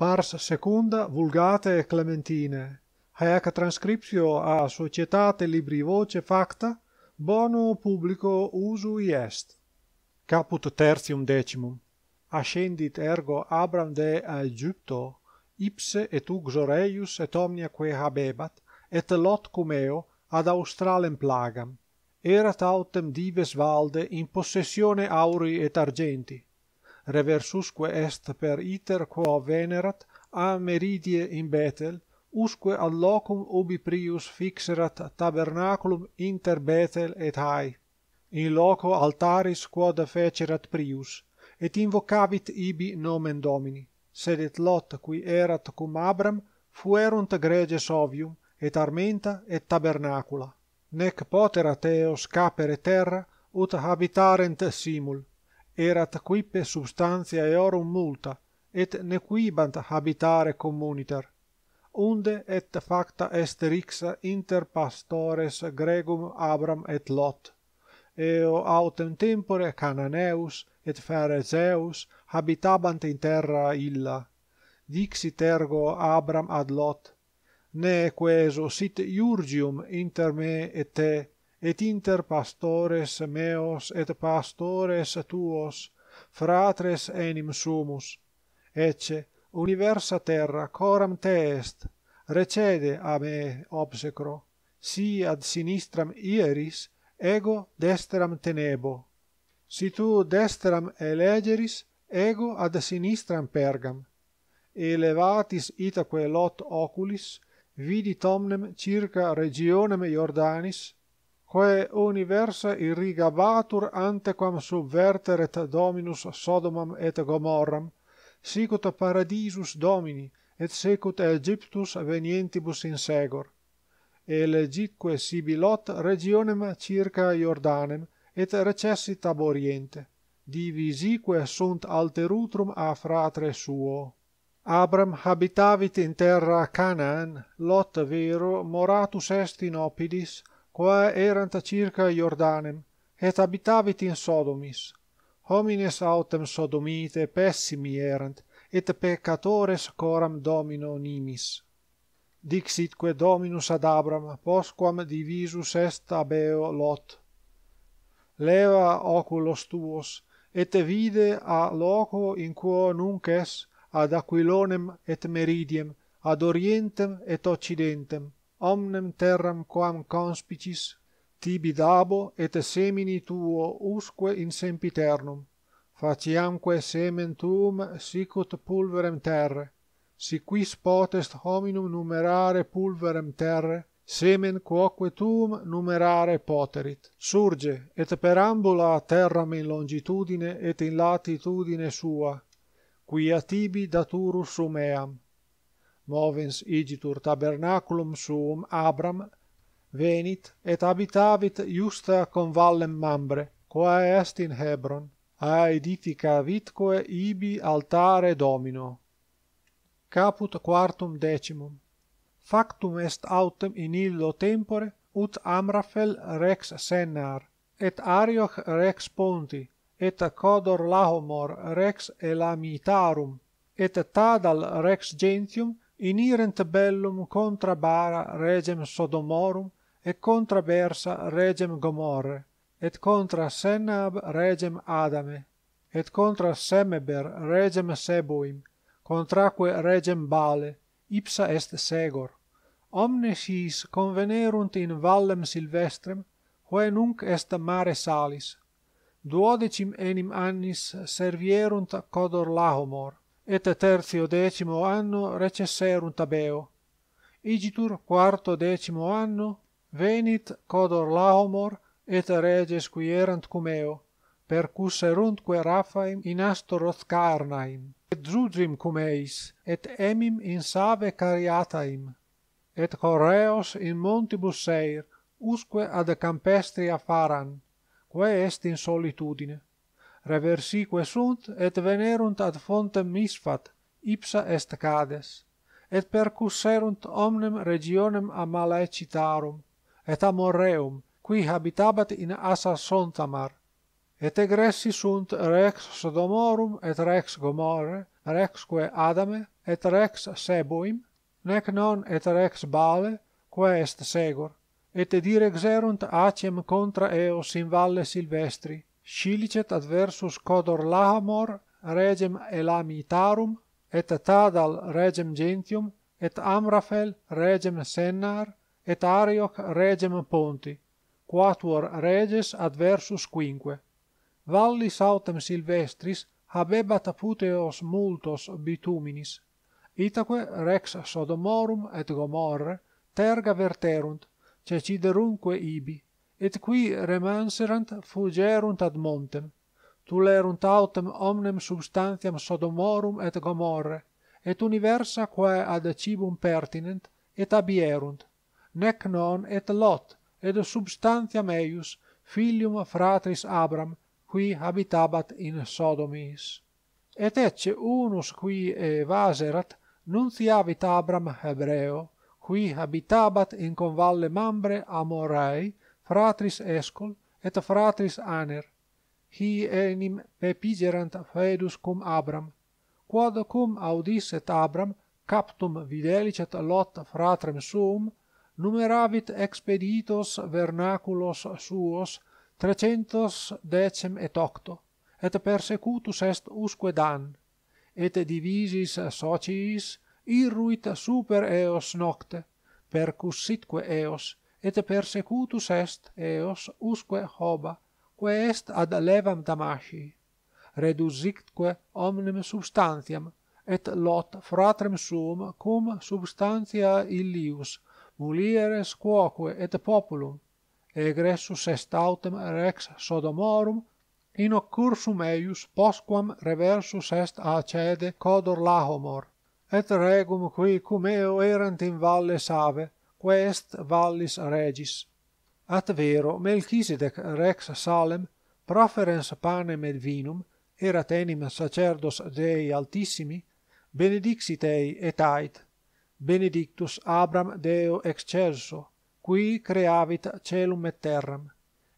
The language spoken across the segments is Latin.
pars secunda vulgate Clementine, haec transcriptio a societate libri voce facta, bono publico usui est. Caput tertium decimum. Ascendit ergo Abram de Aegypto, ipse et uxor eius et omnia quae habebat, et lot cum eo ad australem plagam. Erat autem dives valde in possessione auri et argenti, reversusque est per iter quo venerat a meridie in Betel, usque ad locum ubi prius fixerat tabernaculum inter Betel et Hai. In loco altaris quod fecerat prius, et invocavit ibi nomen Domini, sed et Lot qui erat cum Abram fuerunt greges ovium, et armenta et tabernacula. Nec poterat eos capere terra, ut habitarent simul, erat quippe substantia eorum multa et nequibant habitare communiter unde et facta est rixa inter pastores gregum Abram et Lot. Eo autem tempore Cananeus et pharezeus habitabant in terra illa. Dixit ergo Abram ad Lot ne queso sit iurgium inter me et te et inter pastores meos et pastores tuos fratres enim sumus ecce universa terra coram te est recede a me obsecro si ad sinistram ieris ego destram tenebo. Si tu destram elegeris ego ad sinistram pergam. Elevatis itaque lot oculis vidit omnem circa regionem Iordanis quae universa irrigabatur antequam subverteret Dominus Sodomam et Gomorram, sicut paradisus Domini, et secut Egyptus venientibus insegor. E legitque sibilot regionem circa Iordanem, et recessit ab oriente. Divisique sunt alterutrum a fratre suo. Abram habitavit in terra Canaan, Lot vero moratus est in Opidis, quae erant circa Iordanem, et habitavit in Sodomis. Homines autem Sodomite pessimi erant, et peccatores coram domino nimis. Dixitque Dominus ad Abram, posquam divisus est abeo Lot. Leva oculos tuos, et vide a loco in quo nunc es ad Aquilonem et Meridiem, ad Orientem et Occidentem, omnem terram quam conspicis tibi dabo et semini tuo usque in sempiternum. Faciamque semen tuum sicut pulverem terre. Si quis potest hominum numerare pulverem terre semen quoque tuum numerare poterit. Surge et perambula terram in longitudine et in latitudine sua quia tibi daturus sum eam movens igitur tabernaculum suum Abram, venit et habitavit justa convallem Mambre, quae est in Hebron, a edicavitque ibi altare Domino. Caput quartum decimum. Factum est autem in illo tempore, ut Amraphel rex Sennar, et Arioch rex Ponti, et Codor Lahomor rex Elamitarum, et Tadal rex Gentium, inirent bellum contra bara regem Sodomorum et contra Bersa regem Gomorre et contra Senab regem Adame et contra Semeber regem Seboim contraque regem Bale ipsa est Segor. Omnes his convenerunt in vallem silvestrem quae nunc est mare salis. Duodecim enim annis servierunt codor Lahomor et tertio decimo anno recesserunt Tabeo. Igitur quarto decimo anno venit Codor Laomor et reges qui erant cum eo, percusseruntque Raphaim in Astoroth Carnaim, et Zuzim cum eis, et Emim in Save Cariataim, et Correos in montibus Seir, usque ad campestria faran, quae est in solitudine reversique sunt et venerunt ad fontem misfat ipsa est cades et percusserunt omnem regionem Amalacitarum et Amoreum qui habitabat in Asa Sontamar et egressi sunt rex Sodomorum et rex Gomorre rexque Adame et rex Seboim nec non et rex Bale quae est Segor et direxerunt acem contra eos in valle Silvestri scilicet adversus codor lahamor regem elamitarum et tadal regem gentium et amraphel regem sennar et arioch regem ponti quatuor reges adversus quinque. Vallis autem silvestris habebat puteos multos bituminis. Itaque rex sodomorum et gomorre terga verterunt ceciderunque ibi et qui remanserant fugerunt ad montem tulerunt autem omnem substantiam sodomorum et gomorre et universa quae ad cibum pertinent et abierunt nec non et lot et substantiam eius filium fratris abram qui habitabat in sodomis. Et ecce unus qui evaserat nunciavit abram hebreo qui habitabat in convalle mambre Amorai fratris escol et fratris aner, hi enim pepigerant fedus cum Abram, quod cum audisset Abram captum videlicet Lot fratrem suum, numeravit expeditos vernaculos suos trecentos decem et octo, et persecutus est usque Dan, et divisis sociis irruit super eos nocte, percussitque eos, et persecutus est eos usque hoba, quae est ad levam damasci. Reducitque omnem substantiam, et lot fratrem suum cum substantia illius, mulieres quoque et populum, egressus est autem rex Sodomorum, in occursum eius posquam reversus est acede cede codor Lahomor, et regum qui cum eo erant in valle Save, quae est vallis regis. At vero Melchisedec rex Salem proferens panem et vinum, erat enim sacerdos Dei altissimi, benedixit ei et ait, benedictus Abram Deo excelso, qui creavit celum et terram,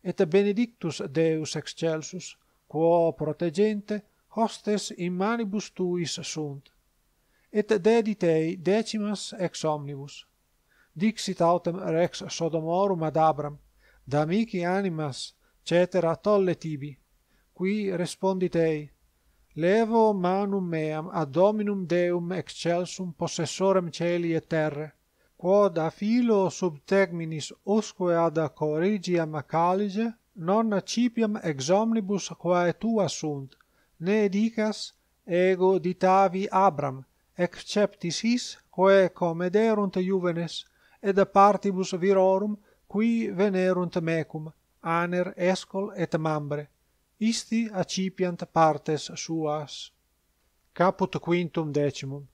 et benedictus Deus excelsus, quo protegente hostes in manibus tuis sunt, et dedit ei decimas ex omnibus, dixit autem rex Sodomorum ad Abram, da mihi animas, cetera tolle tibi. Qui respondit ei, Levo manum meam ad Dominum Deum excelsum possessorem celi et terre, quod a filo sub tegminis usque ad corrigiam calige, non accipiam ex omnibus quae tua sunt, ne dicas, ego ditavi Abram, exceptis his, quae comederunt juvenes, et de partibus virorum qui venerunt mecum aner escol et mambre. Isti accipiant partes suas. Caput quintum decimum.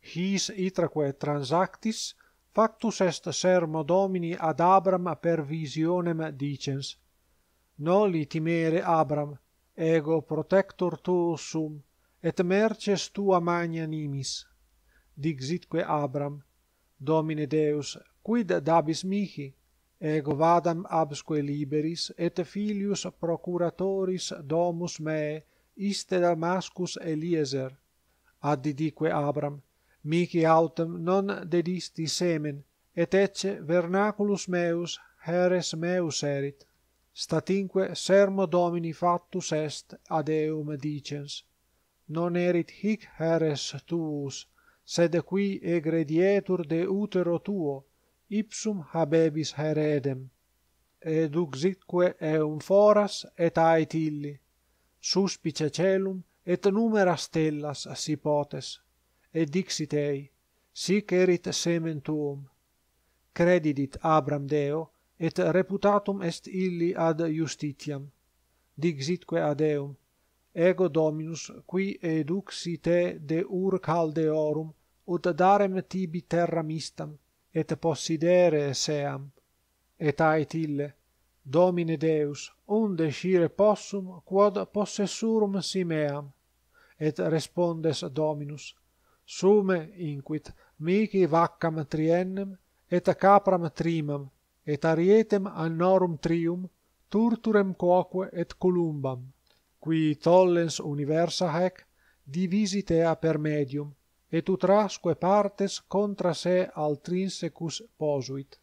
His itraque transactis factus est sermo domini ad abram per visionem dicens. Noli timere abram ego protector tuo sum et merces tua magna nimis. Dixitque abram domine deus quid dabis mihi? Ego vadam absque liberis et filius procuratoris domus meae iste Damascus Eliezer. Addidique Abram mihi autem non dedisti semen et ecce vernaculus meus heres meus erit. Statinque sermo Domini factus est ad eum dicens non erit hic heres tuus sed qui egredietur de utero tuo ipsum habebis heredem et uxitque eum foras et ait illi suspice celum et numera stellas si potes et dixit ei sic erit semen tuum. Credidit abram deo et reputatum est illi ad justitiam. Dixitque ad eum ego dominus qui eduxi te de ur caldeorum ut darem tibi terra mistam et possidere seam et ait ille Domine Deus unde scire possum quod possessurum si meam et respondes Dominus sume inquit mihi vaccam triennem et capram trimam et arietem annorum trium turturem quoque et columbam qui tollens universa haec divisitea per medium et utrasque partes contra se altrinsecus posuit.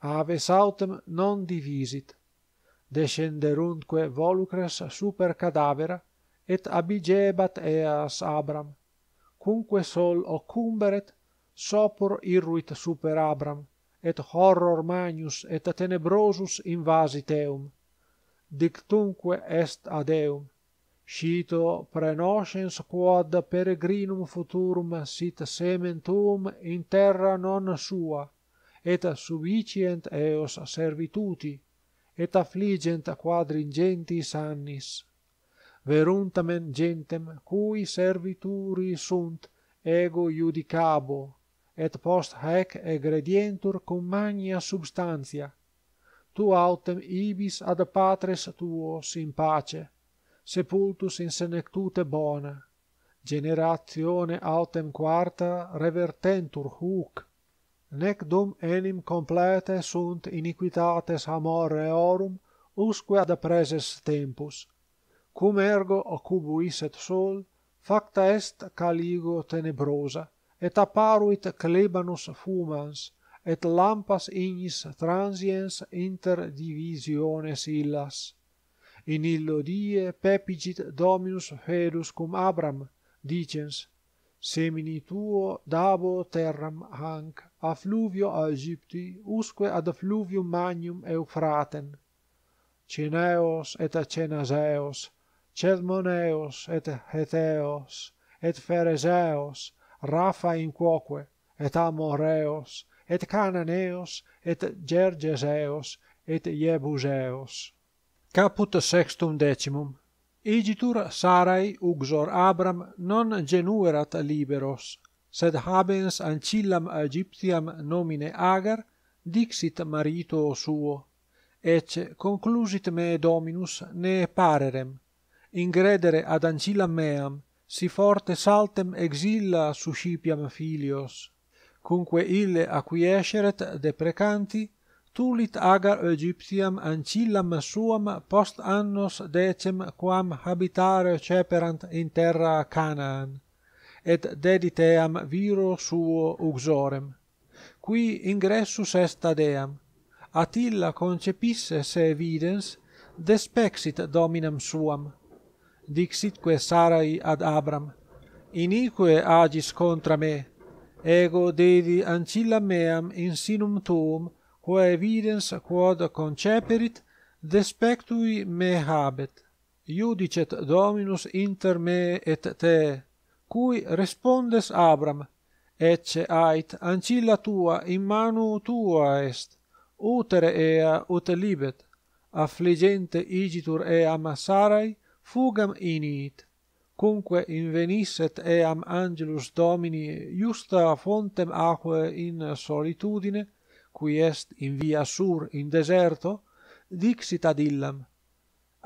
Aves autem non divisit. Descenderunque volucres super cadavera, et abigebat eas Abram. Cunque sol occumberet, sopor irruit super Abram, et horror magnus et tenebrosus invasit eum. Dictunque est ad eum, scito prenoscens quod peregrinum futurum sit semen tuum in terra non sua et subicient eos servituti et affligent quadringentis annis. Veruntamen gentem cui servituri sunt ego judicabo et post haec egredientur cum magna substantia. Tu autem ibis ad patres tuos in pace sepultus in senectute bona generatione autem quarta revertentur huc nec dum enim complete sunt iniquitates amor eorum usque ad preses tempus cum ergo occubuisset sol facta est caligo tenebrosa et apparuit clebanus fumans et lampas ignis transiens inter divisiones illas in illo die pepigit dominus ferus cum abram dicens semini tuo dabo terram hanc fluvio aegypti usque ad fluvium magnum euphraten cineos et cenaseos cedmoneos et heteos et fereseos rapha in quoque et amoreos et cananeos et gergeseos et jebuseos. Caput sextum decimum. Igitur Sarai uxor Abram non genuerat liberos, sed habens ancillam Egyptiam nomine Agar dixit marito suo, ecce conclusit me Dominus ne parerem, ingredere ad ancillam meam, si forte saltem exilla suscipiam filios, cumque ille acquiesceret deprecanti, tulit agar Egyptiam ancillam suam post annos decem quam habitare ceperant in terra Canaan et dediteam viro suo uxorem qui ingressus est ad eam Attila concepisse se videns despexit dominam suam dixitque Sarai ad Abram inique agis contra me ego dedi ancillam meam in sinum tuum qua evidens quod conceperit despectui me habet. Iudicet dominus inter me et te cui respondes abram ecce ait ancilla tua in manu tua est utere ea ut libet affligente igitur eam sarai fugam iniit cumque invenisset eam angelus domini justa fontem aquae in solitudine qui est in via sur in deserto, dixit ad illam,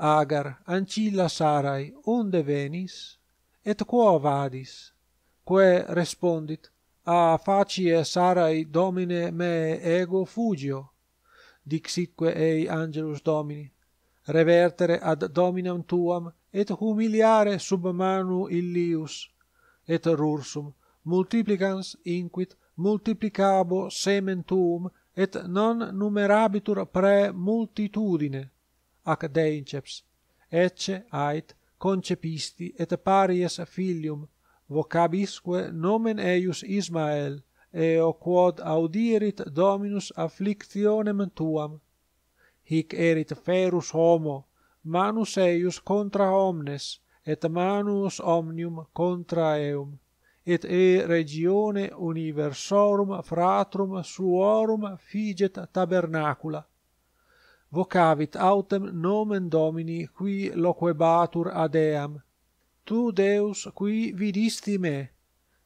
Agar, ancilla Sarai, unde venis? Et quo vadis? Quae respondit, A facie Sarai domine me ego fugio. Dixitque ei angelus domini, revertere ad dominam tuam, et humiliare sub manu illius. Et rursum, multiplicans inquit, multiplicabo semen tuum et non numerabitur pre multitudine ac deinceps ecce ait concepisti et paries filium vocabisque nomen eius Ismael eo quod audierit Dominus afflictionem tuam hic erit ferus homo manus eius contra omnes et manus omnium contra eum et e regione universorum fratrum suorum figet tabernacula. Vocavit autem nomen Domini, qui loquebatur ad eam. Tu, Deus, qui vidisti me,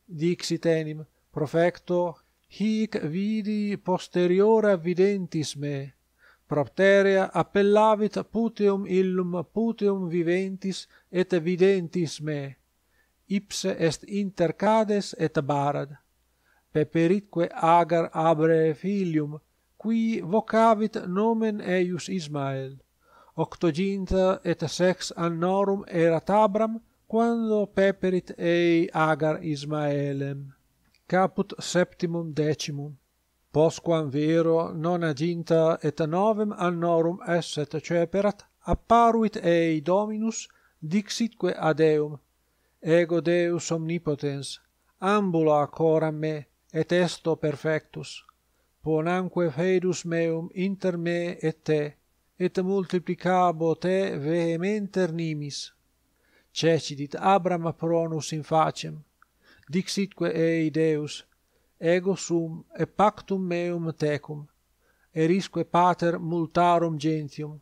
dixit enim, profecto, hic vidi posteriora videntis me, propterea appellavit puteum illum puteum viventis et videntis me ipse est inter Cades et Barad. Peperitque agar abre filium, qui vocavit nomen eius Ismael. Octoginta et sex annorum erat Abram, quando peperit ei agar Ismaelem. Caput septimum decimum. Posquam vero non aginta et novem annorum esset ceperat, apparuit ei Dominus, dixitque ad eum, ego Deus omnipotens ambula coram me et esto perfectus. Ponamque fedus meum inter me et te et multiplicabo te vehementer nimis. Cecidit Abram pronus in facem dixitque ei Deus ego sum et pactum meum tecum erisque pater multarum gentium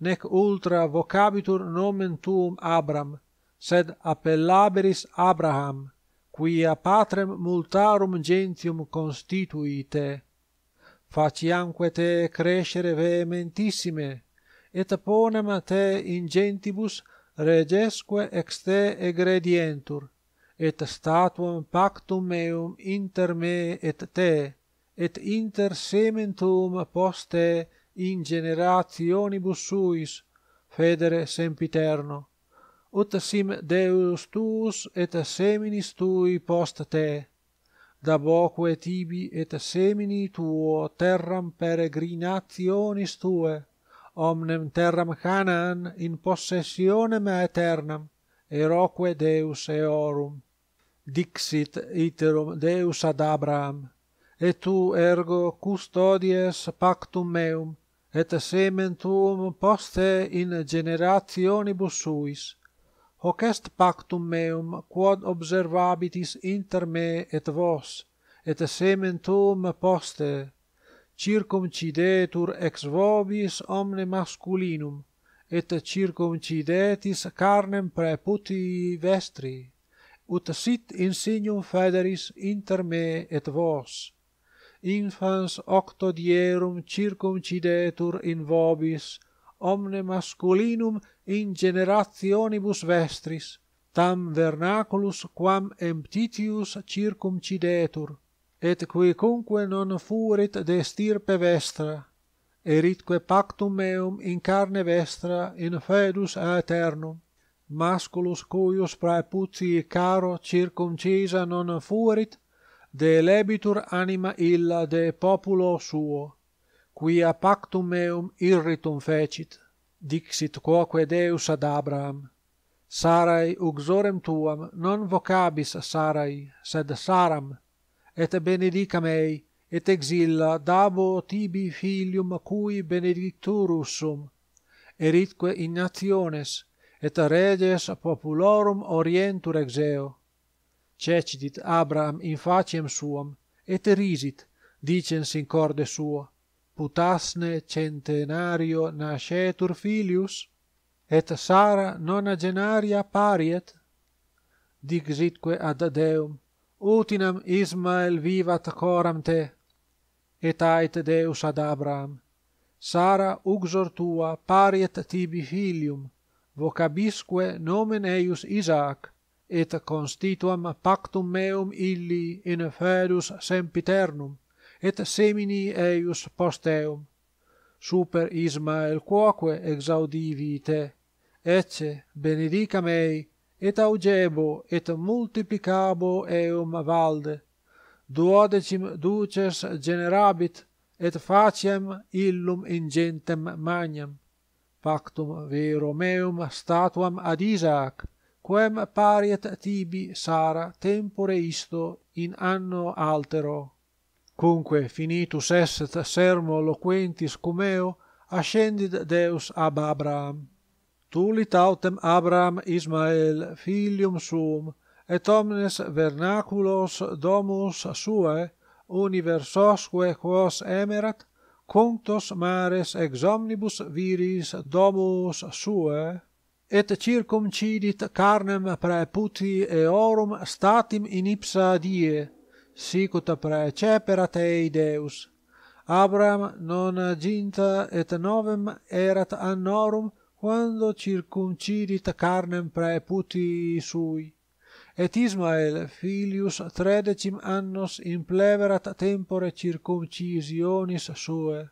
nec ultra vocabitur nomen tuum Abram sed appellaberis Abraham, quia patrem multarum gentium constituite, faciamque te crescere vehementissime, et ponem te in gentibus regesque ex te egredientur, et statuam pactum meum inter me et te, et inter sementum post te in generationibus suis, federe sempiterno ut sim Deus tuus et seminis tui post te, daboque tibi et semini tuo terram peregrinationis tue, omnem terram Canaan in possessionem aeternam, eroque Deus eorum. Dixit iterum Deus ad Abraham, et tu ergo custodies pactum meum, et semen tuum poste in generationibus suis, hoc est pactum meum quod observabitis inter me et vos et semen tuum poste circumcidetur ex vobis omne masculinum et circumcidetis carnem preputii vestri ut sit in signum federis inter me et vos. Infans octodierum circumcidetur in vobis omne masculinum in generationibus vestris, tam vernaculus quam emptitius circumcidetur, et quicunque non furit de stirpe vestra, eritque pactum meum in carne vestra in fedus aeternum, masculus cuius praeputii caro circumcisa non fuerit de lebitur anima illa de populo suo, quia pactum meum irritum fecit dixit quoque Deus ad Abraham, Sarai uxorem tuam non vocabis Sarai, sed Saram, et benedica mei, et exilla dabo tibi filium cui benedicturus sum, eritque in nationes, et reges populorum orientur exeo. Cecidit Abraham in faciem suam, et risit, dicens in corde suo, putasne centenario nascetur filius, et Sara nonagenaria pariet, dixitque ad Deum, utinam Ismael vivat coram te, et ait Deus ad Abraham, Sara uxor tua pariet tibi filium, vocabisque nomen eius Isaac, et constituam pactum meum illi in fedus sempiternum et semini eius posteum. Super Ismael quoque exaudivi te, ecce benedica mei, et augebo et multiplicabo eum valde. Duodecim duces generabit, et faciem illum ingentem magnam. Pactum vero meum statuam ad Isaac, quem pariet tibi Sara tempore isto in anno altero. Cunque finitus esset sermo loquentis cum eo, ascendit Deus ab Abraham. Tulit autem Abraham Ismael filium suum, et omnes vernaculos domus suae universosque quos emerat, contos mares ex omnibus viris domus suae, et circumcidit carnem praeputi eorum statim in ipsa die, sicut precepera tei Deus. Abram non aginta et novem erat annorum quando circumcidit carnem preputi sui. Et Ismael, filius tredecim annos, impleverat tempore circumcisionis sue.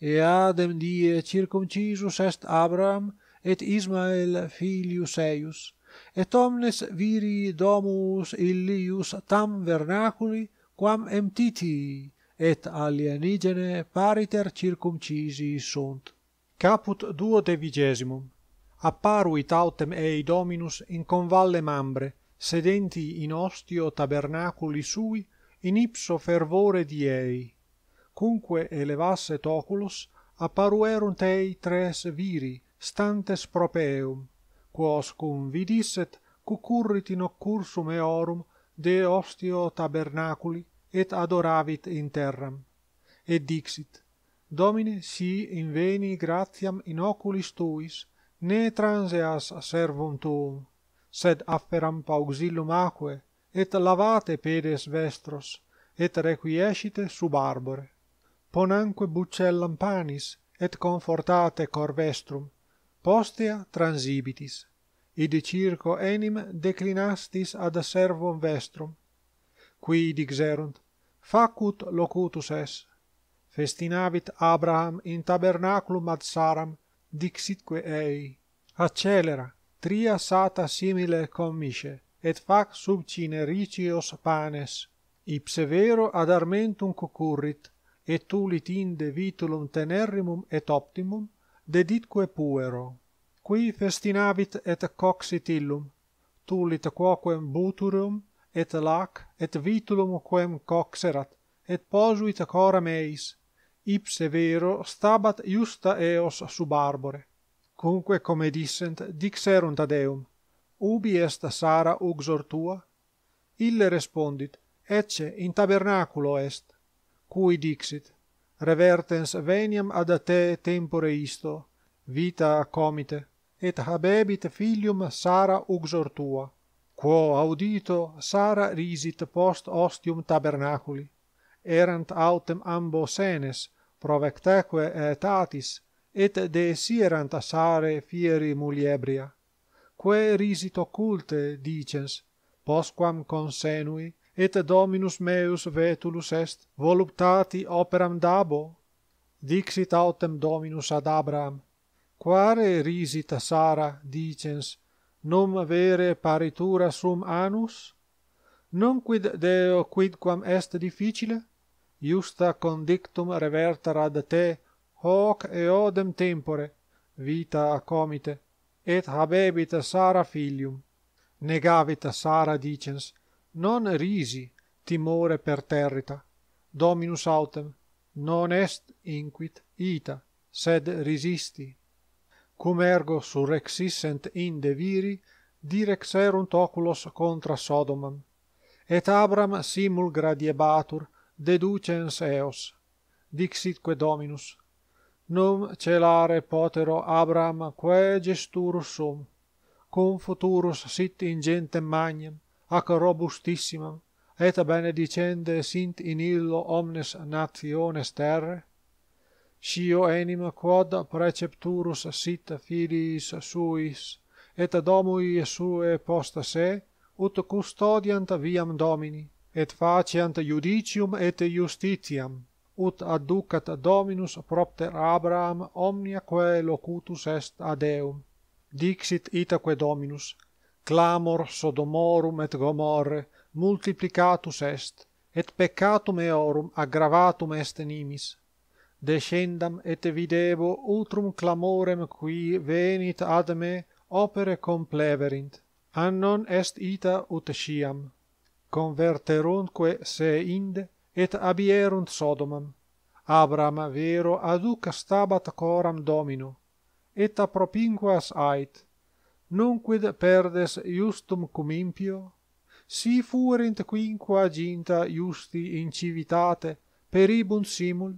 E adem die circumcisus est Abraham et Ismael filius eius et omnes viri domus illius tam vernaculi quam emptiti et alienigene pariter circumcisi sunt. Caput duo de vigesimum apparuit autem ei dominus in convalle mambre sedenti in ostio tabernaculi sui in ipso fervore diei cumque elevasset oculos apparuerunt ei tres viri stantes propeum quoscum vidisset cucurrit in occursum eorum de ostio tabernaculi et adoravit in terram. Et dixit Domine si inveni gratiam in oculis tuis ne transeas servum tuum sed afferam pauxillum aquae et lavate pedes vestros et requiescite sub arbore. Ponanque buccellam panis et confortate cor vestrum postea transibitis, id circo enim declinastis ad servum vestrum, qui dixerunt, facut locutus es, festinavit Abraham in tabernaculum ad Saram, dixitque ei, accelera, tria sata simile commisce, et fac sub cinericios panes, ipse vero ad armentum cucurrit, et tulit inde vitulum tenerrimum et optimum, deditque puero, qui festinavit et coxit illum, tulit quoquem buturum, et lac, et vitulum quem coxerat, et posuit coram eis, ipse vero stabat justa eos sub arbore. Cunque comedissent, dixerunt ad eum, ubi est Sara uxor tua? Ille respondit, ecce in tabernaculo est. Cui dixit, revertens veniam ad te tempore isto vita comite et habebit filium Sara uxor tua quo audito Sara risit post ostium tabernaculi erant autem ambo senes provectaque aetatis et desierant Sare fieri muliebria quae risit occulte dicens postquam consenui et dominus meus vetulus est voluptati operam dabo dixit autem dominus ad abraham quare risit sara dicens non vere paritura sum anus? Non quid deo quidquam est difficile? Iusta condictum reverter ad te hoc eodem tempore vita comite et habebit sara filium negavit sara dicens non risi timore perterrita dominus autem non est inquit ita sed resisti cum ergo surrexissent inde viri direxerunt oculos contra Sodomam. Et Abram simul gradiebatur deducens eos. Dixitque Dominus non celare potero Abram quae gesturus sum cum futurus sit ingentem magnam ac robustissimam, et benedicende sint in illo omnes nationes terre, scio enim quod precepturus sit filiis suis, et domui sue posta se, ut custodiant viam Domini, et faciant judicium et justitiam, ut adducat Dominus propter Abraham omnia quae locutus est ad eum. Dixit itaque Dominus, clamor Sodomorum et Gomorre multiplicatus est, et peccatum eorum aggravatum est nimis. Descendam et videbo utrum clamorem qui venit ad me opere compleverint, annon est ita ut sciam. converteruntque se inde, et abierunt Sodomam. Abram vero aducas stabat coram domino, et a propinquas ait, nunquid perdes justum cum impio si fuerint quinqua ginta justi in civitate peribunt simul?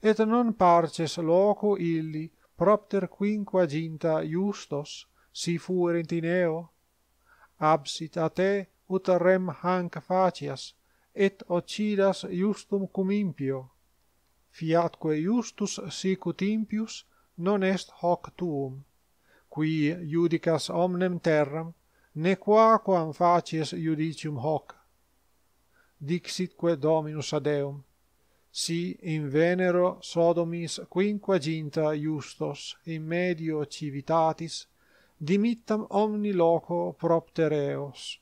Et non parces loco illi propter quinqua ginta justos si fuerint in eo? Absit a te ut rem hanc facias et occidas justum cum impio fiatque justus sicut impius non est hoc tuum qui judicas omnem terram, ne quaquam facies judicium hoc. Dixitque Dominus ad eum, si in venero Sodomis quinquaginta justos in medio civitatis dimittam omni loco proptereos.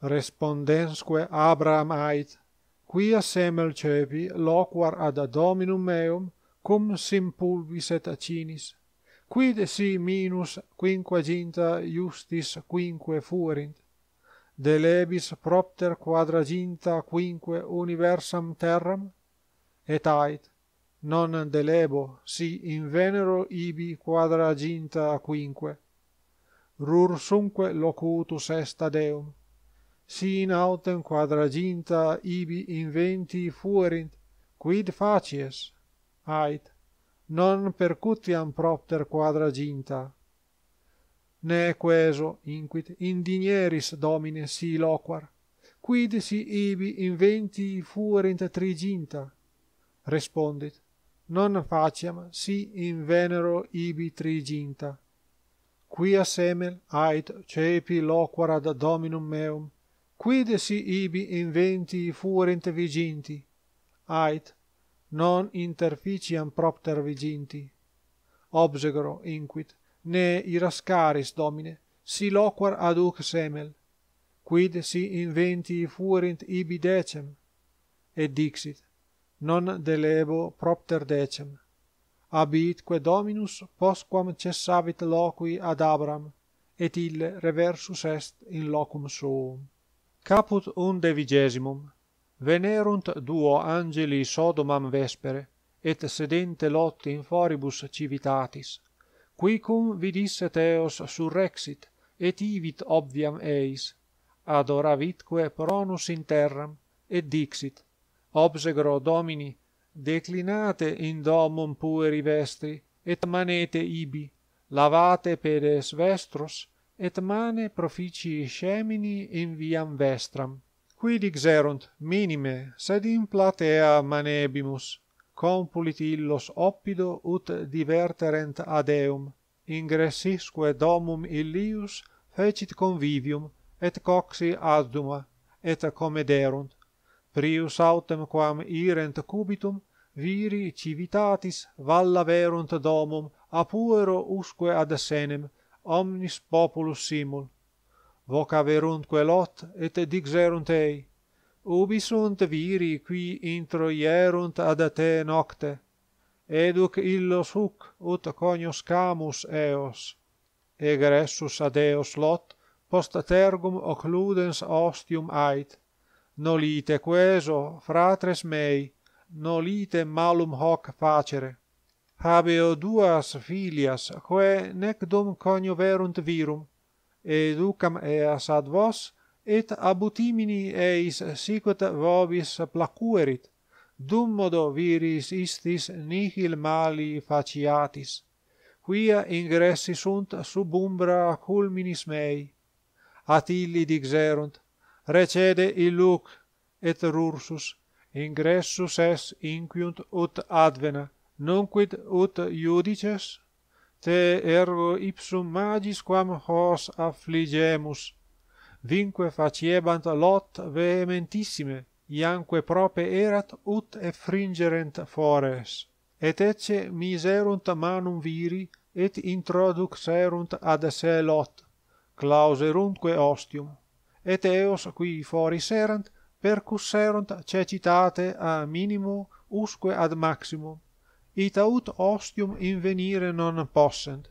Respondensque Abraham ait, quia semel cepi loquar ad Dominum meum, cum simpulvis et acinis, quid si minus quinquaginta justis quinque fuerint. De lebis propter quadraginta quinque universam terram et ait non delebo si in venero ibi quadraginta quinque. Rursumque locutus est ad eum si in autem quadraginta ibi inventi fuerint quid facies? Ait non percutiam propter quadraginta. Ne queso inquit indinieris domine si loquar, quid si ibi inventi fuerint triginta? Respondit, non faciam si in venero ibi triginta. Quia semel ait cepi loquar ad dominum meum, quid si ibi inventi fuerint viginti? Ait, non interficiam propter viginti. Obsegro inquit, ne irascaris domine, si loquar aduc semel, quid si inventi fuerint ibi decem, et dixit, non delebo propter decem. Abitque Dominus postquam cessavit loqui ad Abram, et ille reversus est in locum suum. Caput unde vigesimum venerunt duo angeli Sodomam vespere, et sedente Lot in foribus civitatis. Quicum vidisset Theos surrexit, et ivit obviam eis, adoravitque pronus in terram, et dixit, obsegro Domini, declinate in domum pueri vestri, et manete ibi, lavate pedes vestros, et mane proficii scemini in viam vestram quid ixerunt minime sed in platea manebimus compulit illos oppido ut diverterent ad eum ingressisque domum illius fecit convivium et coxi adduma et comederunt prius autem quam irent cubitum viri civitatis vallaverunt domum apuero usque ad senem omnis populus simul vocaverunque lot et dixerunt ei. Ubi sunt viri qui introierunt ad te nocte educ illos huc ut cognoscamus eos egressus ad eos lot post tergum occludens ostium ait. Nolite queso fratres mei nolite malum hoc facere. Habeo duas filias quae nec dum conioverunt virum educam eas ad vos et abutimini eis sicut vobis placuerit dum modo viris istis nihil mali faciatis quia ingressi sunt sub umbra culminis mei at illi dixerunt recede illuc et rursus ingressus es inquiunt ut advena nunquid ut iudices? te ergo ipsum magis quam hos affligemus. Vinque faciebant lot vehementissime ianque prope erat ut effringerent fores. Et ecce miserunt manum viri et introduxerunt ad se lot clauseruntque ostium. Et eos qui foris erant percusserunt cecitate a minimo usque ad maximum ita ut ostium invenire non possent.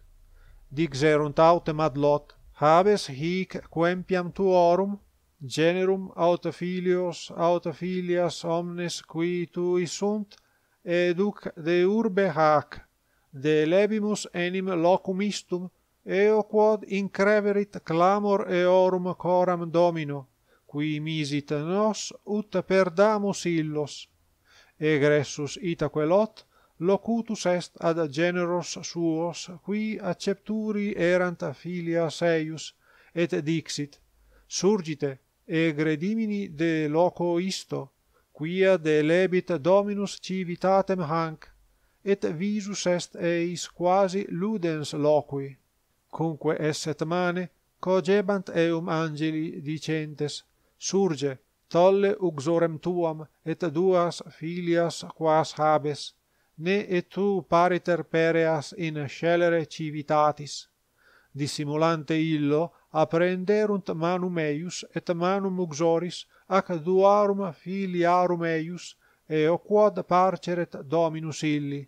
Dixerunt autem ad lot habes hic quempiam tuorum generum aut filios aut filias omnes qui tui sunt educ de urbe hac de lebimus enim locum istum eo quod increverit clamor eorum coram domino qui misit nos ut perdamus illos. Egressus itaque lot locutus est ad generos suos qui accepturi erant filias eius et dixit surgite egredimini de loco isto quia delebit dominus civitatem hanc et visus est eis quasi ludens loqui. Cumque esset mane cogebant eum angeli dicentes surge tolle uxorem tuam et duas filias quas habes ne et tu pariter pereas in scelere civitatis. Dissimulante illo apprenderunt manum eius et manum uxoris ac duarum filiarum eius eo quod parceret dominus illi.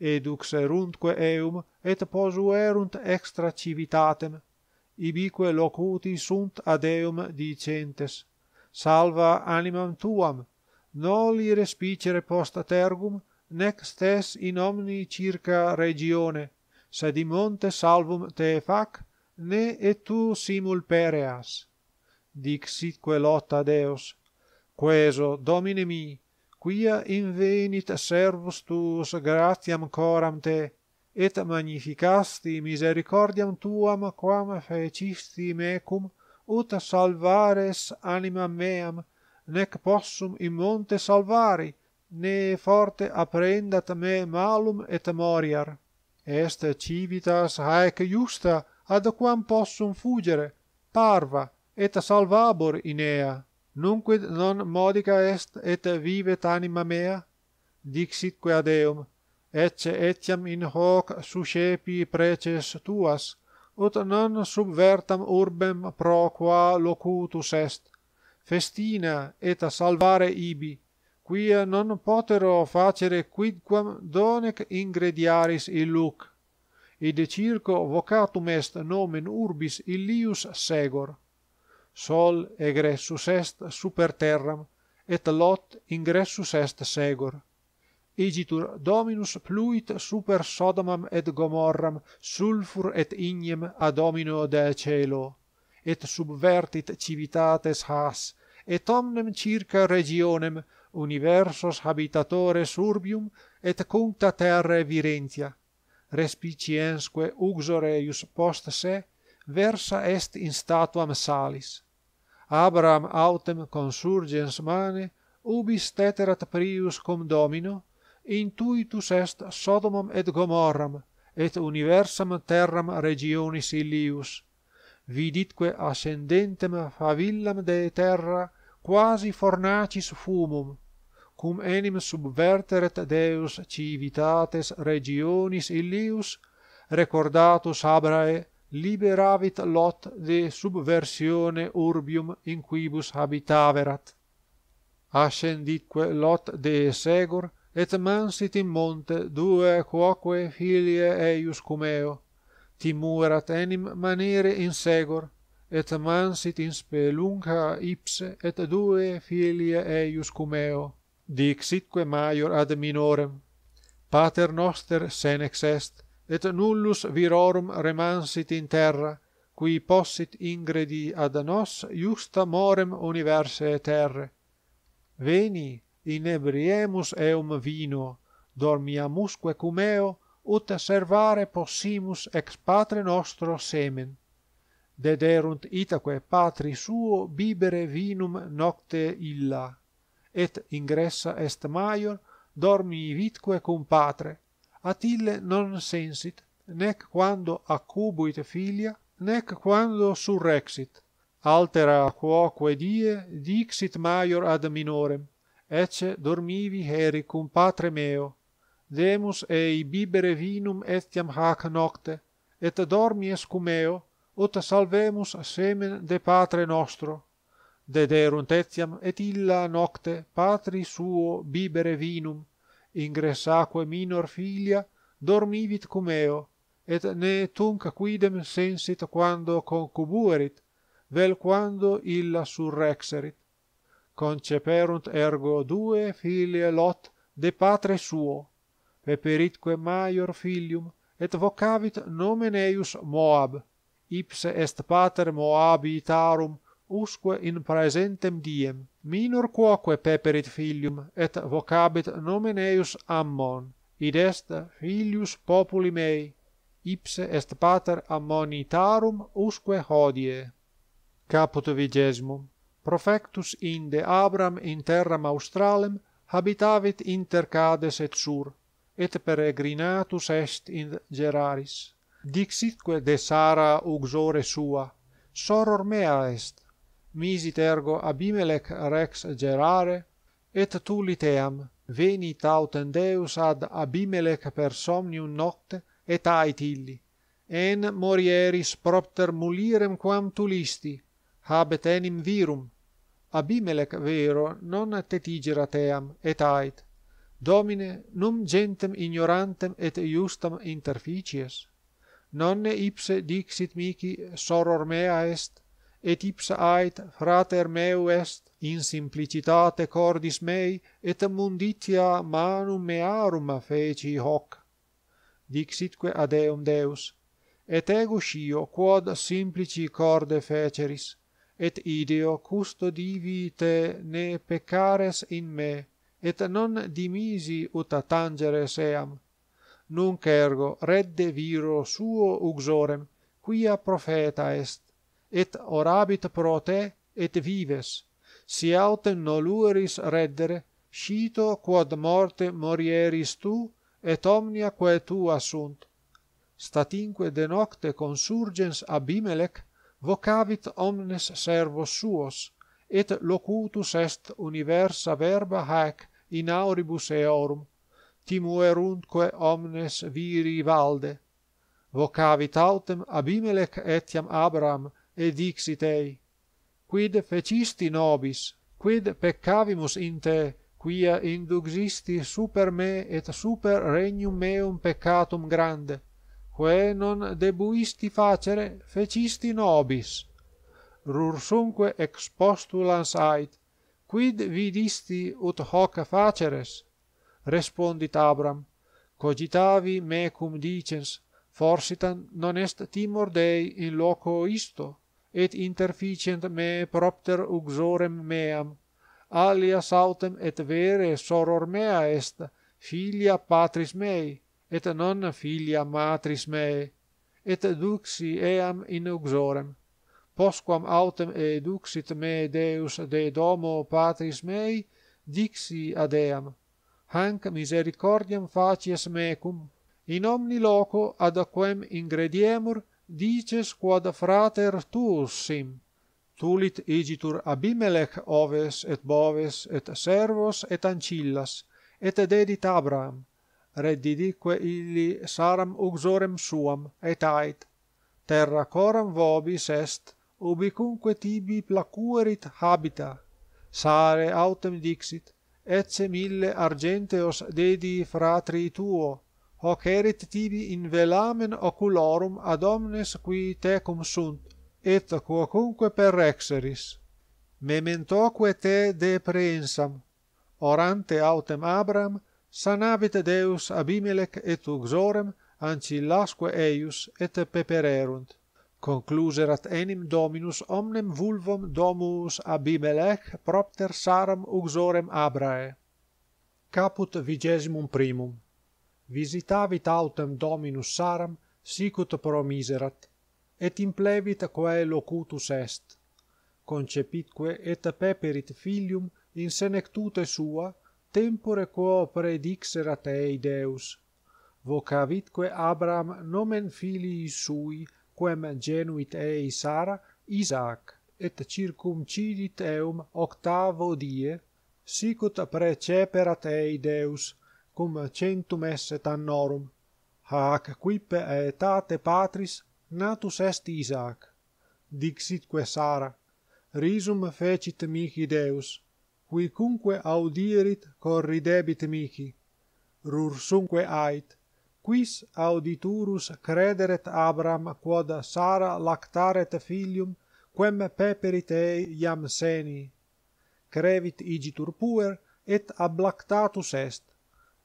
Eduxeruntque eum et posuerunt extra civitatem. Ibique locuti sunt ad eum dicentes. Salva animam tuam. Noli respicere post tergum nec stes in omni circa regione, sed in monte salvum te fac, ne et tu simul pereas. Dixitque lotta Deus, queso domine mi, quia invenit servus tuus gratiam coram te, et magnificasti misericordiam tuam quam fecisti mecum, ut salvares animam meam, nec possum in monte salvari, ne forte apprendat me malum et moriar. Est civitas haec justa, ad quam possum fugere, parva, et salvabor in ea. Nunquid non modica est et vivet anima mea? Dixitque ad eum, ecce etiam in hoc suscepi preces tuas, ut non subvertam urbem pro qua locutus est, festina et salvare ibi, quia non potero facere quidquam donec ingrediaris illuc id circo vocatum est nomen urbis Illius Segor. Sol egressus est super terram et lot ingressus est Segor. Igitur dominus pluit super Sodomam et Gomorram sulfur et ignem a domino de Celo, et subvertit civitates has et omnem circa regionem universos habitatores urbium et cuncta terrae virentia. Respiciensque uxore eius post se versa est in statuam salis. Abraham autem consurgens mane ubi steterat prius cum domino intuitus est Sodomam et Gomorram et universam terram regionis illius. Viditque ascendentem favillam de terra quasi fornacis fumum cum enim subverteret Deus civitates regionis illius, recordatus Abrae liberavit Lot de subversione urbium in quibus habitaverat. Ascenditque Lot de Segor, et mansit in monte due quoque filie eius cumeo, timurat enim manere in Segor, et mansit in spelunca ipse et due filie eius cumeo dixitque maior ad minorem pater noster senex est et nullus virorum remansit in terra qui possit ingredi ad nos iusta morem universe terre. Veni inebriemus eum vino dormiamusque cumeo ut servare possimus ex patre nostro semen. Dederunt itaque patri suo bibere vinum nocte illa et ingressa est maior dormi vitque cum patre. Attile non sensit nec quando accubuit filia nec quando surrexit. Altera quoque die dixit maior ad minorem ecce dormivi heri cum patre meo. Demus ei bibere vinum etiam hac nocte et dormies cum eo ut salvemus semen de patre nostro dederunt etiam et illa nocte patri suo bibere vinum ingressaque minor filia dormivit cum eo et ne tunc quidem sensit quando concubuerit vel quando illa surrexerit. Conceperunt ergo due filie lot de patre suo peperitque maior filium et vocavit nomen eius Moab. Ipse est pater Moabitarum usque in praesentem diem minor quoque peperit filium et vocabit nomen eius ammon id est filius populi mei ipse est pater ammonitarum usque hodie. Caput vigesmum profectus inde abram in terram australem habitavit inter cades et sur et peregrinatus est in geraris. Dixitque de sara uxore sua soror mea est misit ergo Abimelech rex Gerare, et tuliteam veni tauten Deus ad Abimelech per somnium nocte, et ait illi, en morieris propter mulirem quam tulisti, habet enim virum, Abimelech vero non tetigera team, et ait, Domine, num gentem ignorantem et iustam interficies, nonne ipse dixit mihi soror mea est, et ipsa ait frater meu est in simplicitate cordis mei et munditia manum mearum feci hoc dixitque ad eum deus et ego scio quod simplici corde feceris et ideo custodivi te ne peccares in me et non dimisi ut tangere seam. nunc ergo redde viro suo uxorem quia profeta est et orabit pro te et vives si autem nolueris reddere scito quod morte morieris tu et omnia quae tua sunt statinque de nocte consurgens abimelec vocavit omnes servos suos et locutus est universa verba haec in auribus eorum timueruntque omnes viri valde. Vocavit autem abimelec etiam abram et dixit ei quid fecisti nobis quid peccavimus in te quia induxisti super me et super regnum meum peccatum grande quae non debuisti facere fecisti nobis. Rursumque ex postulans ait quid vidisti ut hoc faceres? Respondit abram cogitavi mecum dicens forsitan non est timor Dei in loco isto et interficient me propter uxorem meam. Alias autem et vere soror mea est filia patris mei et non filia matris mei et duxi eam in uxorem. Postquam autem eduxit me deus de domo patris mei dixi ad eam. Hanc misericordiam facies mecum. In omni loco ad quem ingrediemur dices quod frater tuus sim tulit igitur Abimelech oves et boves et servos et ancillas et dedit Abraham reddidique illi Saram uxorem suam et ait terra coram vobis est ubicunque tibi placuerit habita sare autem dixit ecce mille argenteos dedi fratri tuo hoc erit tibi in velamen oculorum ad omnes qui tecum sunt, et quocunque perrexeris. Mementoque te depreensam, orante autem Abram, sanavit Deus Abimelech et uxorem, ancillasque eius et pepererunt. Concluserat enim Dominus omnem vulvom domus Abimelech propter Saram uxorem Abrae. Caput vigesimum primum visitavit autem Dominus Saram, sicut promiserat, et implevit quae locutus est. Concepitque et peperit filium in senectute sua, tempore quo predixerat ei Deus. Vocavitque Abraham nomen filii sui, quem genuit ei Sara, Isaac, et circumcidit eum octavo die, sicut preceperat ei Deus, cum centum esset tannorum hac quippe aetate patris natus est Isaac. Dixitque Sara risum fecit mihi Deus quicunque audierit corridebit mihi. Rursumque ait quis auditurus crederet Abram quod Sara lactaret filium quem peperit ei iam seni. Crevit igitur puer et ablactatus est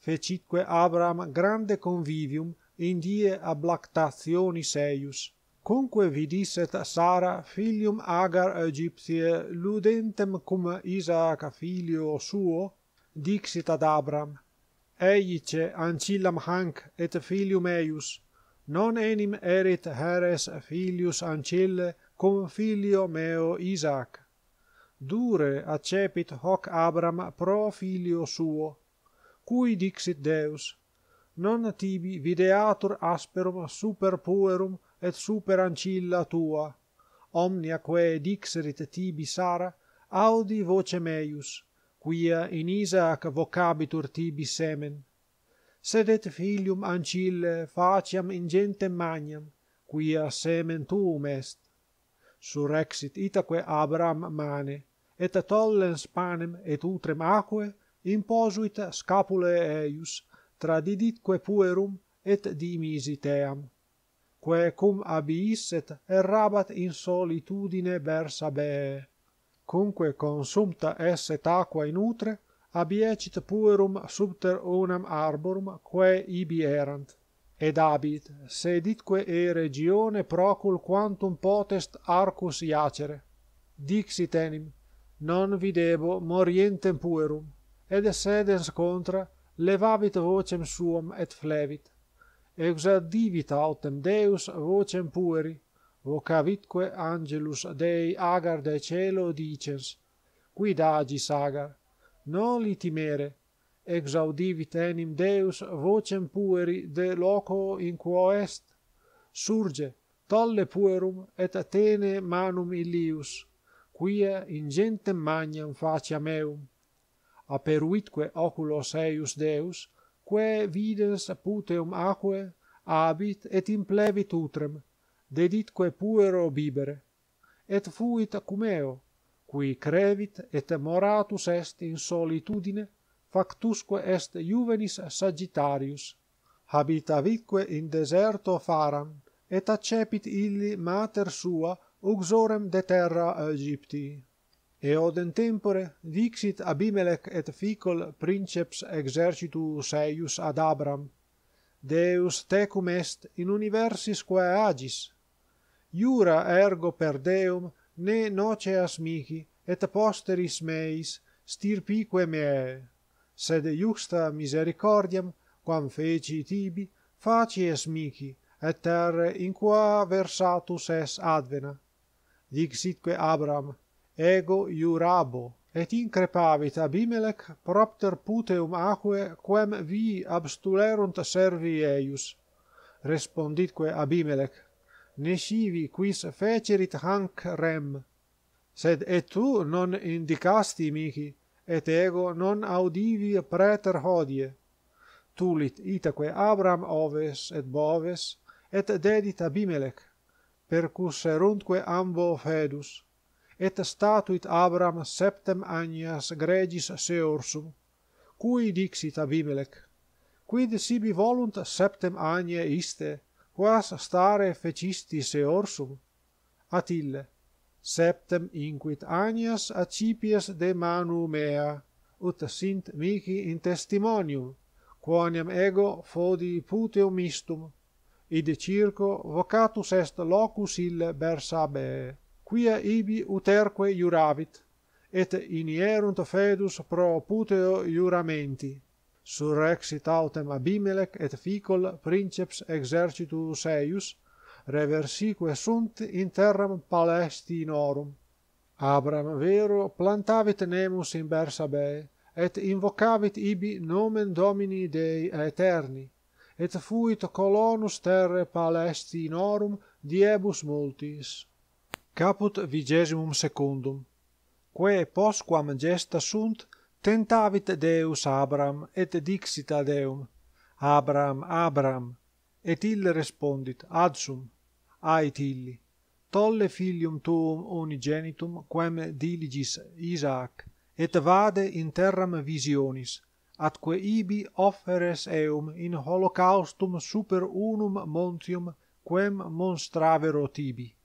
fecitque Abram grande convivium in die ablactationis eius. Conque vidisset Sara filium Agar Egyptie ludentem cum Isaac filio suo, dixit ad Abram, Eice ancillam hanc et filium eius, non enim erit heres filius ancille cum filio meo Isaac. Dure accepit hoc Abram pro filio suo, cui dixit Deus non tibi videatur asperum super puerum et super ancilla tua. Omnia quae dixerit tibi Sara audi voce meius quia in Isaac vocabitur tibi semen. Sedet filium ancille faciam ingentem magnam quia semen tuum est. Surrexit itaque Abram mane et tollens panem et utrem aquae imposuit scapule eius, tradiditque puerum, et dimisi team. quae cum abiisset errabat in solitudine Bersabeae, cumque consumta esset aqua in utre, abiecit puerum subter unam arborum quae ibi erant ed abit seditque e regione procul quantum potest arcus iacere dixit enim non videbo morientem puerum ed sedens contra levavit vocem suum et flevit. Exaddivit autem Deus vocem pueri vocavitque angelus Dei agar de cielo dicens quid agis agar? Non litimere exaudivit enim Deus vocem pueri de loco in quo est? Surge tolle puerum et tene manum illius quia ingentem magnam faciam meum aperuitque oculos eius Deus, quae vides puteum aquae abit et implevit utrem, deditque puero bibere. Et fuit Cumeo, qui crevit et moratus est in solitudine, factusque est juvenis Sagittarius. Habitavitque in deserto Faran, et accepit illi mater sua uxorem de terra Aegypti eodem tempore dixit Abimelech et Ficol princeps exercitu Seius ad Abram, Deus tecum est in universis quae agis. Iura ergo per Deum ne noceas mihi et posteris meis stirpique meae, sed iuxta misericordiam quam feci tibi facies mihi et terre in qua versatus es advena. Dixitque Abram, ego iurabo, et increpavit Abimelech propter puteum aquae quem vi abstulerunt servi eius. Responditque Abimelech, nescivi quis fecerit hanc rem. Sed et tu non indicasti mihi, et ego non audivi preter hodie. Tulit itaque Abram oves et boves, et dedit Abimelech, percusseruntque ambo fedus, et statuit Abram septem agnias gregis seorsum, cui dixit Abimelech, quid sibi volunt septem agne iste, quas stare fecisti seorsum? Atille, septem inquit agnias acipies de manu mea, ut sint mihi in testimonium, quoniam ego fodi puteum istum, id circo vocatus est locus ille Bersabe quia ibi uterque iuravit, et inierunt fedus pro puteo iuramenti. Surrexit autem Abimelech et Ficol princeps exercitus eius, reversique sunt in terram Palestinorum. Abram vero plantavit nemus in Bersabe, et invocavit ibi nomen Domini Dei aeterni, et fuit colonus terre Palestinorum diebus multis caput vigesimum secundum quae postquam gesta sunt tentavit Deus Abram et dixit ad eum Abram Abram et ille respondit ad sum ait illi tolle filium tuum unigenitum quem diligis Isaac et vade in terram visionis atque ibi offeres eum in holocaustum super unum montium quem monstravero tibi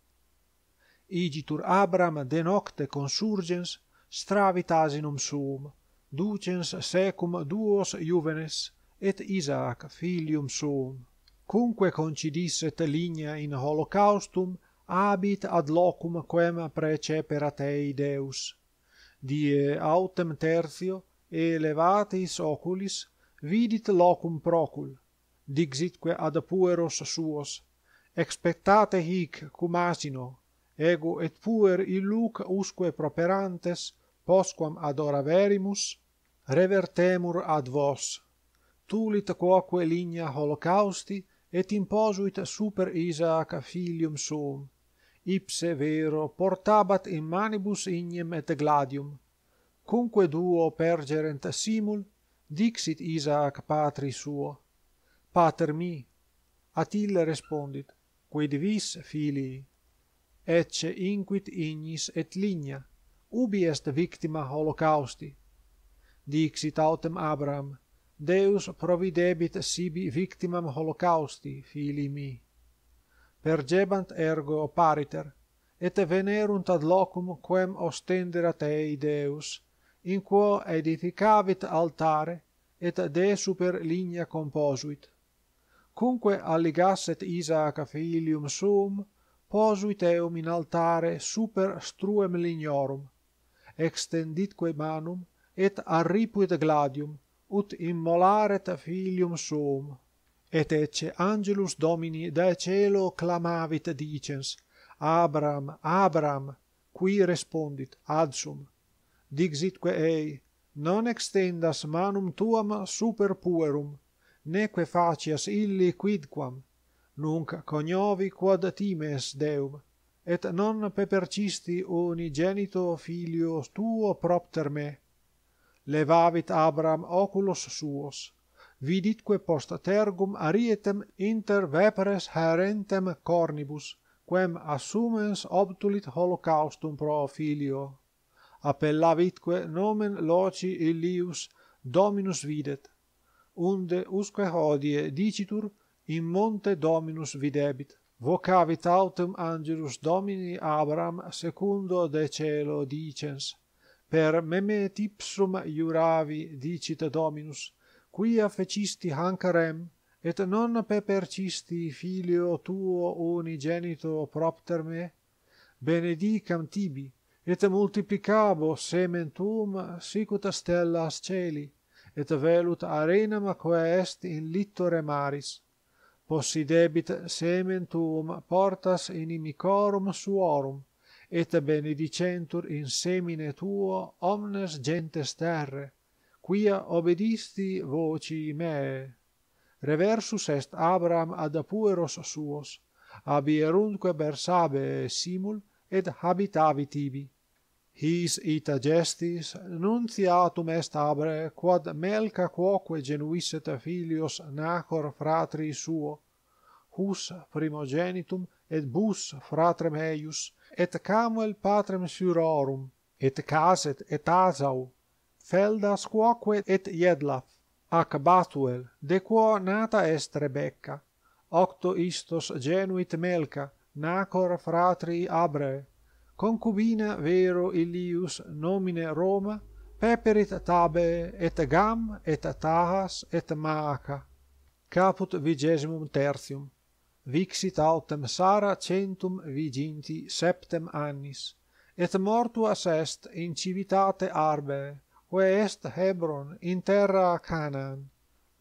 igitur Abram de nocte consurgens, stravit asinum suum, ducens secum duos juvenes, et Isaac filium suum. Cunque concidisset ligna in holocaustum, abit ad locum quem preceperat ei Deus. Die autem tertio, elevatis oculis, vidit locum procul, dixitque ad pueros suos, expectate hic cum asino, ego et puer illuc usque properantes postquam adoraverimus revertemur ad vos. Tulit quoque ligna holocausti et imposuit super Isaac filium suum. Ipse vero portabat in manibus ignem et gladium. Cumque duo pergerent simul dixit Isaac patri suo. Pater mi Atille respondit quid vis filii? ecce inquit ignis et ligna, ubi est victima holocausti. Dixit autem Abraham, Deus providebit sibi victimam holocausti, fili mi. Pergebant ergo pariter, et venerunt ad locum quem ostenderat ei Deus, in quo edificavit altare, et de super ligna composuit. Cumque alligasset Isaac filium suum, posuit eum in altare super struem lignorum, extenditque manum, et arripuit gladium, ut immolaret filium suum. Et ecce angelus Domini de celo clamavit dicens, Abram, Abram, qui respondit ad sum. Dixitque ei, non extendas manum tuam super puerum, neque facias illi quidquam, nunc coniovi quod times Deum, et non pepercisti unigenito filio tuo propter me. Levavit Abram oculos suos, viditque post tergum arietem inter veperes herentem cornibus, quem assumens obtulit holocaustum pro filio. Appellavitque nomen loci illius Dominus videt, unde usque hodie dicitur in monte Dominus videbit, vocavit autem angelus Domini Abram secundo de cielo dicens, per meme tipsum iuravi dicit Dominus, quia fecisti hancarem, et non pepercisti filio tuo unigenito propter me, benedicam tibi, et multiplicabo semen tuum sicut stellas celi, et velut arenam quae est in littore maris possidebit semen tuum portas inimicorum suorum, et benedicentur in semine tuo omnes gentes terre, quia obedisti voci meae Reversus est Abram ad pueros suos, abierunque bersabe simul, et habitavit ibi his ita gestis nunciatum est abre quod melca quoque genuisset filios nacor fratri suo hus primogenitum et bus fratrem eius et camuel patrem surorum et caset et asau feldas quoque et iedlaf ac batuel de quo nata est rebecca octo istos genuit melca nacor fratri abre concubina vero illius nomine Roma peperit tabe et gam et tahas et maaca. Caput vigesimum tertium vixit autem Sara centum viginti septem annis et mortuas est in civitate Arbe quae est Hebron in terra Canaan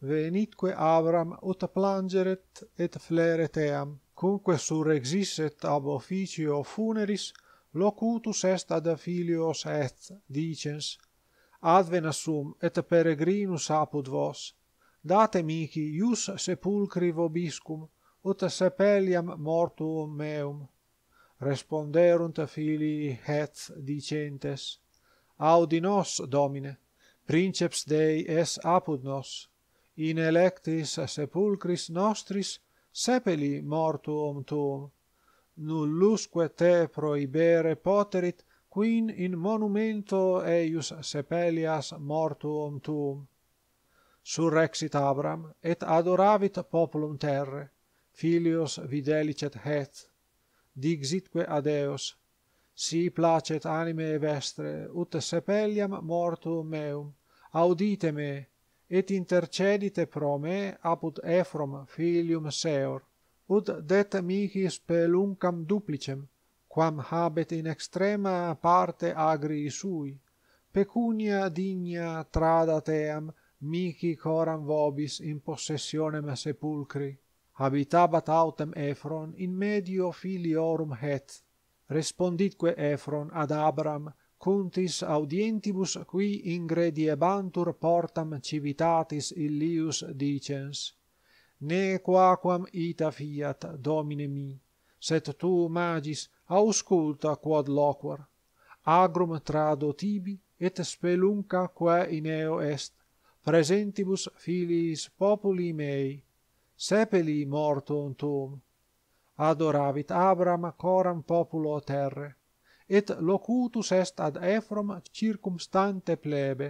venitque Abram ut plangeret et fleret eam cumque surexisset ab officio funeris locutus est ad filios et dicens advena sum et peregrinus apud vos. Date mihi ius sepulcri vobiscum ut sepeliam mortuum meum. Responderunt filii het dicentes audi nos domine princeps dei es apud nos in electis sepulcris nostris sepeli mortuum tuum nullusque te proibere poterit quin in monumento eius sepelias mortuum tuum. Surrexit Abram et adoravit populum terre filios videlicet het dixitque ad eos si placet anime vestre ut sepeliam mortuum meum audite me et intercedite pro me apud Ephrom filium Seor ut det mihi speluncam duplicem, quam habet in extrema parte agri sui, pecunia digna trada team mihi coram vobis in possessionem sepulcri. Habitabat autem Ephron in medio filiorum het. Responditque Ephron ad Abram, cuntis audientibus qui ingrediebantur portam civitatis illius dicens ne quaquam ita fiat domine mi sed tu magis ausculta quod loquor. Agrum trado tibi et spelunca quae in eo est presentibus filiis populi mei sepeli morto tuum. Adoravit Abram coram populo terre et locutus est ad Ephrom circumstante plebe.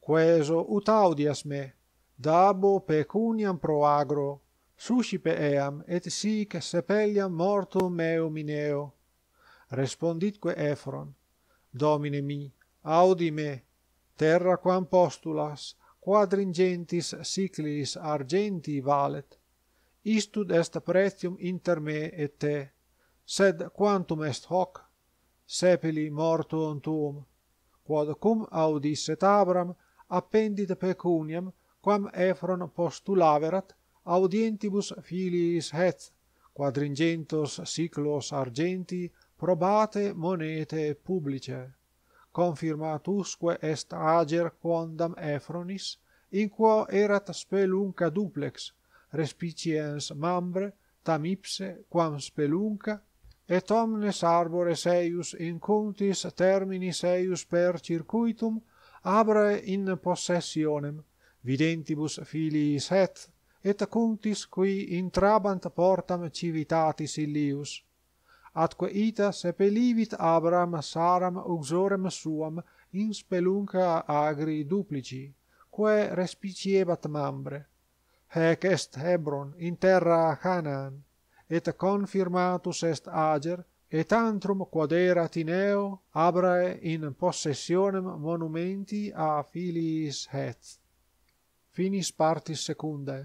Queso ut audias me dabo pecuniam pro agro, suscipe eam, et sic sepeliam mortum meum mineo. Responditque Efron, Domine mi, audi me, terra quam postulas, quadringentis siclis argenti valet. Istud est pretium inter me et te, sed quantum est hoc, sepeli mortuum tuum, quod cum audisset Abram, appendit pecuniam, quam Ephron postulaverat audientibus filiis het quadringentos siclos argenti probate monete publice. Confirmatusque est ager quondam Ephronis in quo erat spelunca duplex respiciens mambre tam ipse quam spelunca et omnes arbores eius in contis terminis eius per circuitum abrae in possessionem videntibus filiis het, et cuntis qui intrabant portam civitatis illius. Atque ita sepelivit Abram Saram uxorem suam in spelunca agri duplici, quae respiciebat mambre. Hec est Hebron in terra Canaan, et confirmatus est ager, et antrum quaderat in eo Abrae in possessionem monumenti a filiis het. Finis partis secundae